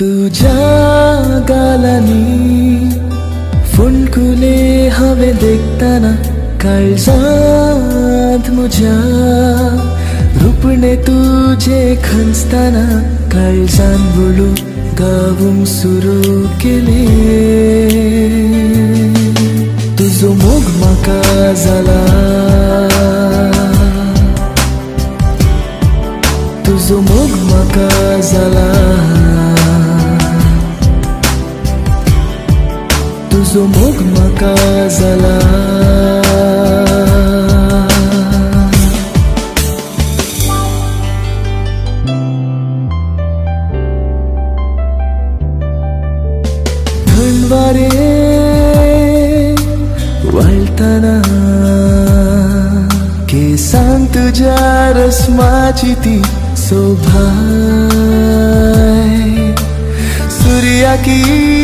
तुझ्या गालानी फुंडकुले हांवें देखताना काळजांत म्हज्या रुपणे तुजे खंचताना काळजान बोलू गावूंक सुरू केले तुजो मोग म्हाका जाला। तुजो मोग म्हाका जाला। तुजो मोग म्हाका जाला थंडवारे वळताना केसांत तुझ्या ती सोभाय सूर्या किरण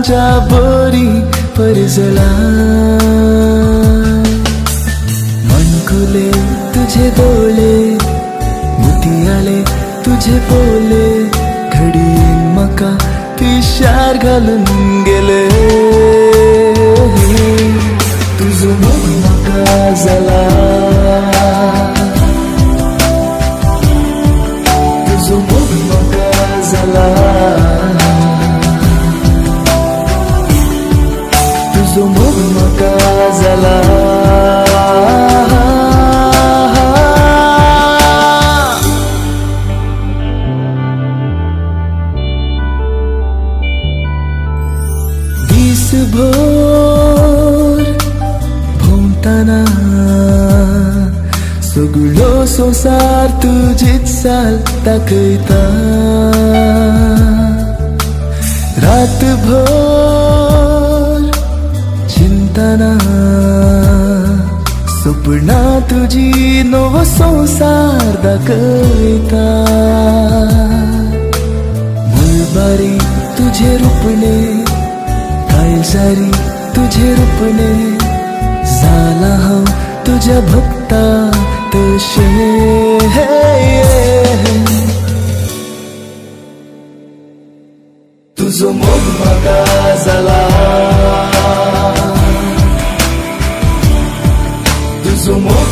माझ्या बोरी परजला. मन खुले तुझे बोले मुती आले तुझे बोले घडी मका ती शार घालून गेले. तुझो दिसभर सगळो संसार तुजीच साल दाखयता रातभर सपना तुजी नवो संसार दाखयता मुळबारी तुझे रुपणे काळजारी तुझे रुपणे जाला हांव तुझ्या भक्ता तशे तुझो मोग म्हाका जाला। तुझो मोग म्हाका